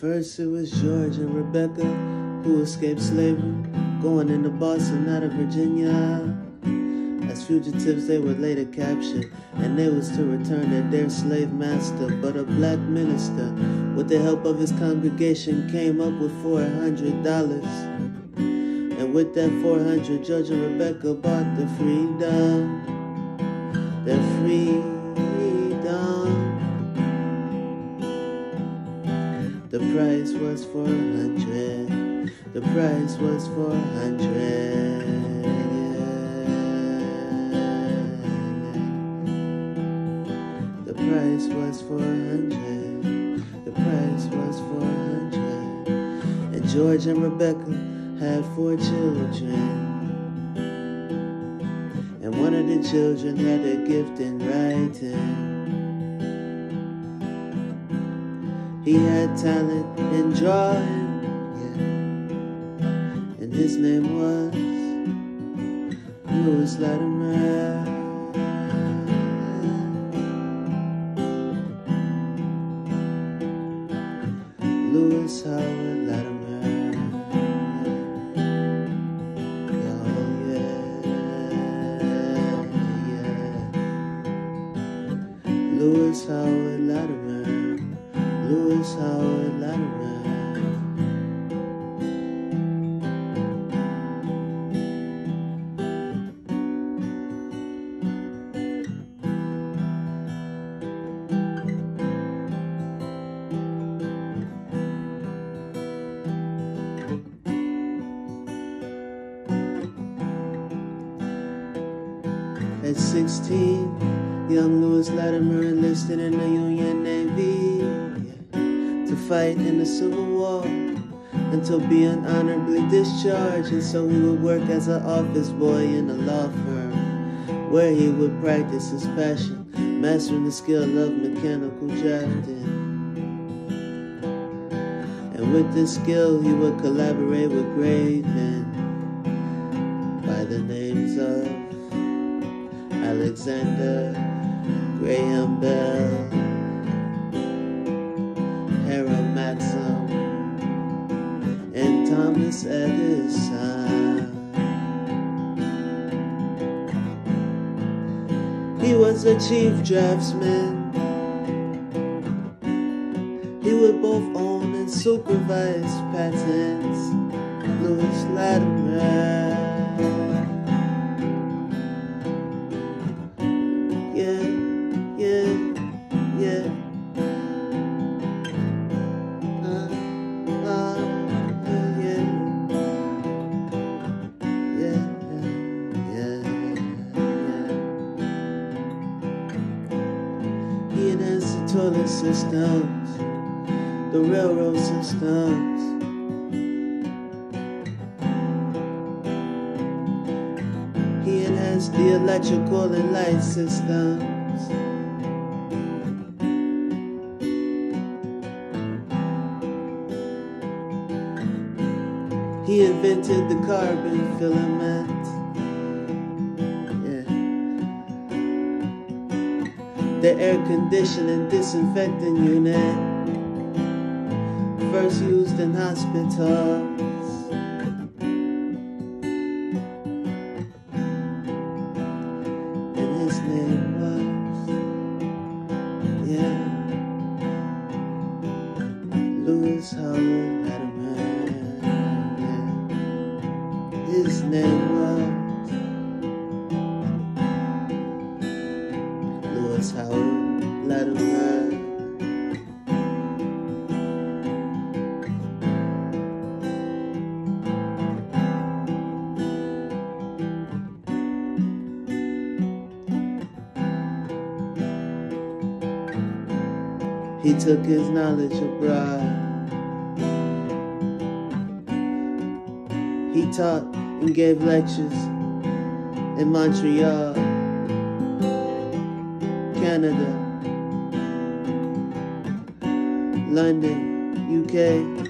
First it was George and Rebecca who escaped slavery, going into Boston out of Virginia. As fugitives they were later captured, and they was to return to their slave master. But a black minister, with the help of his congregation, came up with four hundred dollars. And with that four hundred, George and Rebecca bought the freedom. The freedom. The price was four hundred. The price was four hundred. The price was four hundred. The price was four hundred. And George and Rebecca had four children. And one of the children had a gift in writing. He had talent in drawing, yeah. And his name was Lewis Latimer. Lewis Howard Latimer. Oh yeah, oh, yeah. Lewis Howard. Lewis Howard Latimer. At 16, young Lewis Latimer enlisted in the Union Navy fight in the Civil War until being honorably discharged. And so he would work as an office boy in a law firm where he would practice his passion, mastering the skill of mechanical drafting. And with this skill, he would collaborate with great men by the names of Alexander Graham Bell, Edison. He was a chief draftsman. He would both own and supervise patents. Systems, the railroad systems. He enhanced the electrical and light systems. He invented the carbon filament. The air conditioning disinfecting unit. First used in hospitals. He took his knowledge abroad. He taught and gave lectures in Montreal, Canada, London, UK.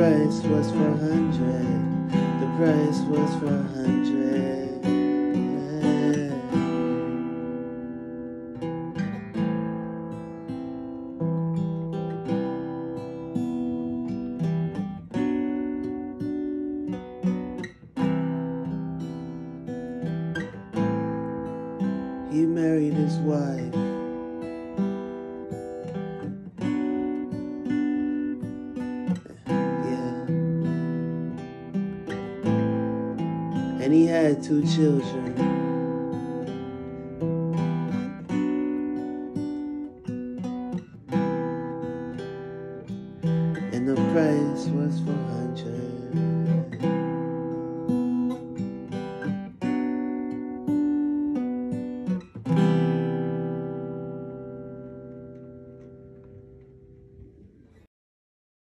Price was for a hundred. The price was for a hundred. He married his wife. And he had two children.